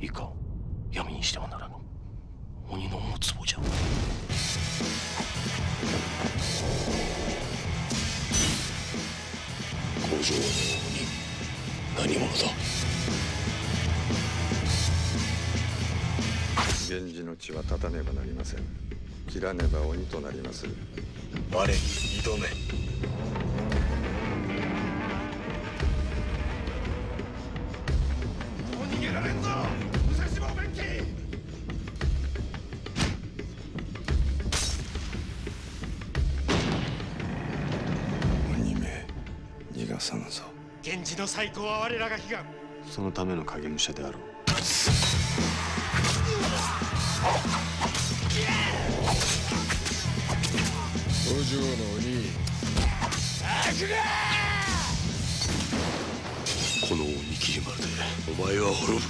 いか？闇にしてはならぬ。鬼の持つ壺じゃ。五条の鬼何者だ？源氏の血は立たねばなりません。切らねば鬼となります。我に挑めがさぬぞ。源氏の最高は我らが悲願。そのための影武者であろう。五条の鬼。この鬼切り丸でお前は滅ぶ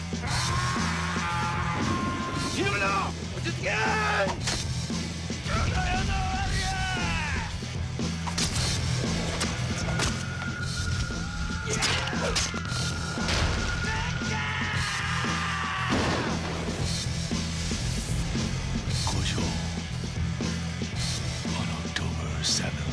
7.